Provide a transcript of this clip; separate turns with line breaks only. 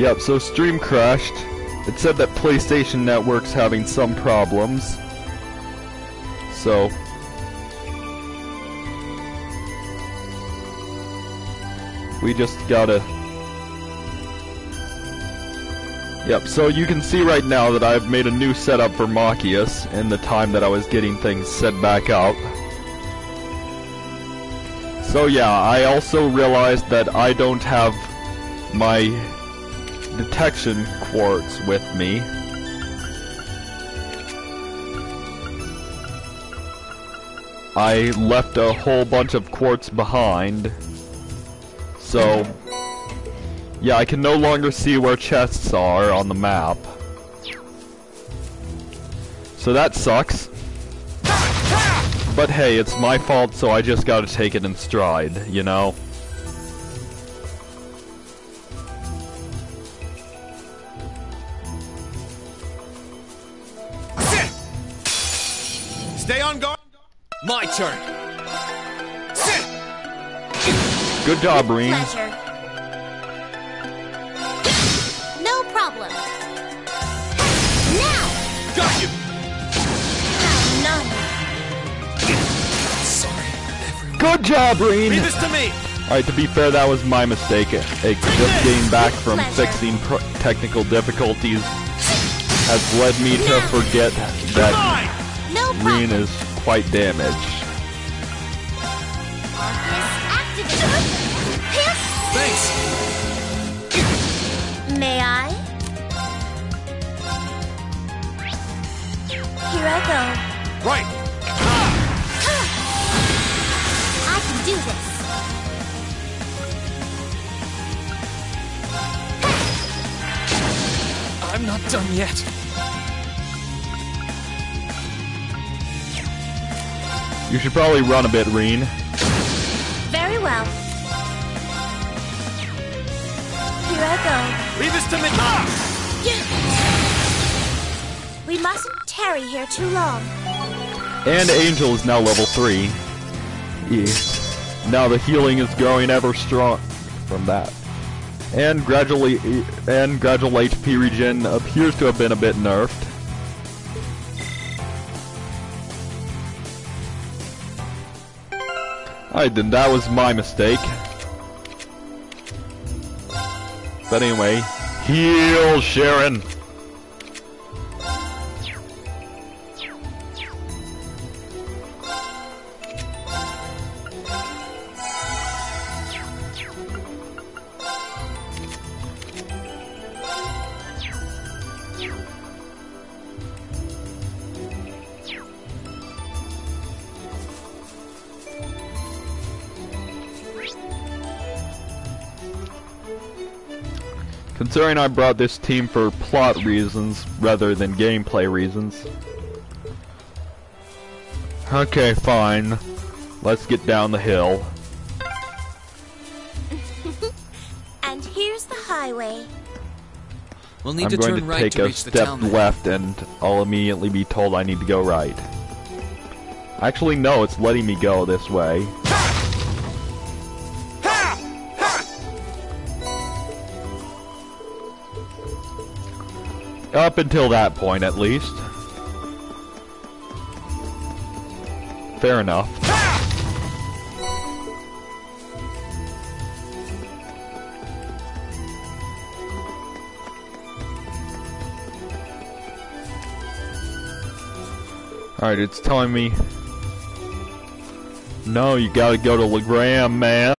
Yep, so stream crashed. It said that PlayStation Network's having some problems. So... We just gotta... Yep, so you can see right now that I've made a new setup for Machias in the time that I was getting things set back out. So yeah, I also realized that I don't have my detection quartz with me. I left a whole bunch of quartz behind. So, yeah, I can no longer see where chests are on the map. So that sucks. But hey, it's my fault, so I just gotta take it in stride, you know?
Stay on guard. My turn.
Good job, Rean.
Pleasure. No problem. Now!
Got you.
None.
Sorry, everyone.
Good job, Rean.
Leave this to me.
Alright, to be fair, that was my mistake. Just getting back from fixing pro technical difficulties has led me to forget that
Mine.
No
Rean
problem.
is quite damaged.
Thanks.
May I? Here I go.
Right.
I can do this.
I'm not done yet.
You should probably run a bit, Rean.
Very well. Here I go.
Leave us to me. Ah!
We mustn't tarry here too long.
And Angel is now level 3. Yeah. Now the healing is growing ever strong from that. And gradually, and gradual HP regen appears to have been a bit nerfed. Alright then, that was my mistake. But anyway, heal Sharon! Considering I brought this team for plot reasons rather than gameplay reasons. Okay, fine. Let's get down the hill.
And here's the highway.
We'll need
I'm
to
going
turn
to
right
take
to
a
reach
step left and I'll immediately be told I need to go right. Actually, no, it's letting me go this way. Up until that point, at least. Fair enough. Alright, it's telling me... No, you gotta go to Legram, man.